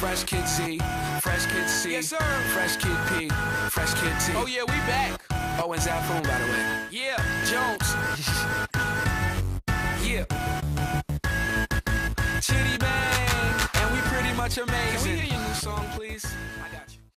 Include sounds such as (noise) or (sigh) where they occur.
Fresh Kid Z, Fresh Kid C, Yes, sir. Fresh Kid P, Fresh Kid T. Oh yeah, we back. Oh, and Zafoon, by the way. Yeah. Jones. (laughs) yeah. Chitty Bang. And we pretty much amazing. Can we hear your new song,